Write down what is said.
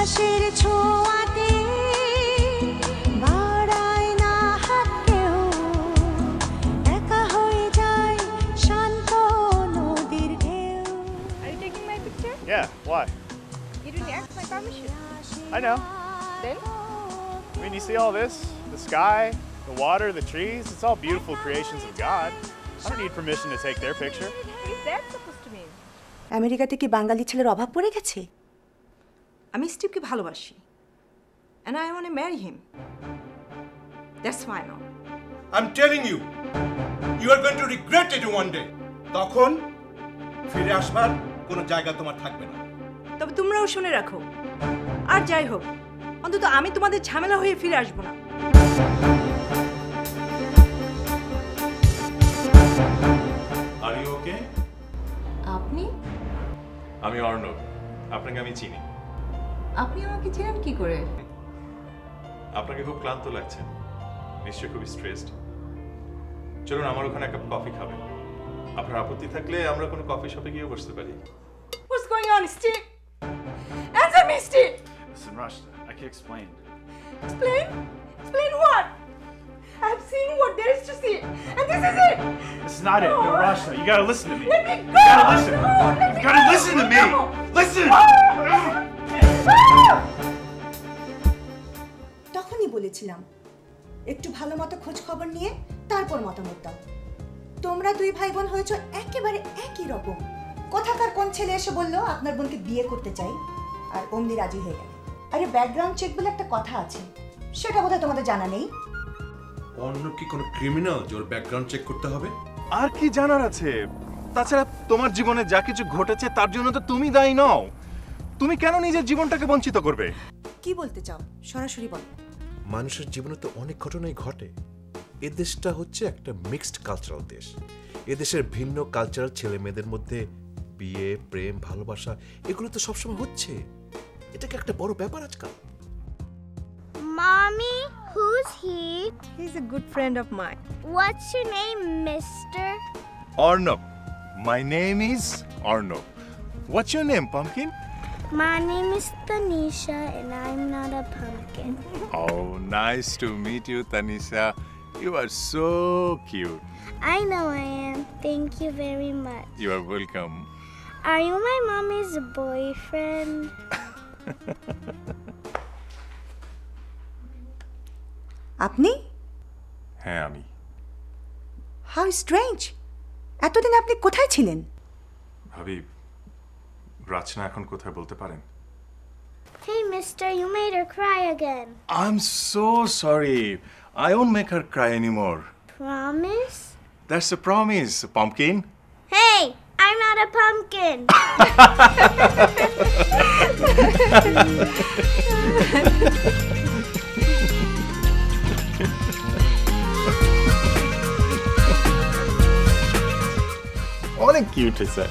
বাতাসের ছোঁয়াতে বাড়ায় না হাত কেউ একা হয়ে যায় শান্ত নদীর ঢেউ Yeah, why? You. I know. Then? I mean, you see all this? The sky, the water, the trees, it's all beautiful creations of God. I don't need permission to take their picture. What is that supposed to mean? আমেরিকাতে কি বাঙালি ছেলের অভাব পড়ে গেছে আমি স্টিভকে ভালোবাসি। And I want to marry him. That's final. I'm telling you, you are going to regret it one day. তখন ফিরে আসবার কোনো জায়গা তোমার থাকবে না। তবে তোমরাও শুনে রাখো। আর যাই হোক অন্তত আমি তোমাদের ঝামেলা হয়ে ফিরে আসব না। ওকে আপনি? আমি অর্ণব। আপনাকে আমি চিনি। আপনি আমাকে চেনেন কি করে আপনাকে খুব ক্লান্ত লাগছে নিশ্চয়ই খুবই স্ট্রেসড চলুন আমার ওখানে এক কাপ কফি খাবেন আপনার আপত্তি থাকলে আমরা কোনো কফি শপে গিয়ে বসতে পারি What's going on, Steve? Answer me, Steve! Listen, Rashta, I can explain. Explain? Explain what? I've seen what there is to see, and this is it! This is not no. it. No, Rashta, you gotta listen to me. Let me go! You gotta listen. No, You gotta go! listen to me. No. Listen. তখনই বলেছিলাম একটু ভালো মতো খোঁজ খবর নিয়ে তারপর মতামত দাও। তোমরা দুই ভাই বোন হয়েছ একেবারে একই রকম। কোথাকার কোন ছেলে এসে বলল আপনার বোনকে বিয়ে করতে চাই। আর অমনি রাজি হয়ে গেল। আরে ব্যাকগ্রাউন্ড চেক বলে একটা কথা আছে। সেটা বোধহয় তোমাদের জানা নেই। অন্য কি কোনো ক্রিমিনাল যে ওর ব্যাকগ্রাউন্ড চেক করতে হবে? আর কি জানার আছে? তাছাড়া তোমার জীবনে যা কিছু ঘটেছে তার জন্য তো তুমি দায়ী নও। তুমি কেন নিজের জীবনটাকে বঞ্চিত করবে? কি বলতে চাও? সরাসরি বলো। মানুষের জীবনে তো অনেক ঘটনাই ঘটে। এ দেশটা হচ্ছে একটা মিক্সড কালচারাল দেশ। এদেশের ভিন্ন কালচারাল ছেলে মেয়েদের মধ্যে বিয়ে প্রেম ভালোবাসা এগুলো তো সবসময় হচ্ছে। এটাকে একটা বড় ব্যাপার আজকাল? Mommy, who's he? He's a good friend of mine. What's your name, mister? Arnab my name is Arnab what's your name pumpkin My name is Tanisha, and I'm not a pumpkin. Oh, nice to meet you, Tanisha. You are so cute. I know I am. Thank you very much. You are welcome. Are you my mommy's boyfriend? আপনি হ্যাঁ আমি how strange এতদিন আপনি কোথায় ছিলেন ভাবি রাচনা এখন কোথায় বলতে পারেন Hey, mister, you made her cry again. I'm so sorry. I won't make her cry anymore. Promise? That's a promise, pumpkin. Hey, I'm not a pumpkin. অনেক কিউট হয়েছে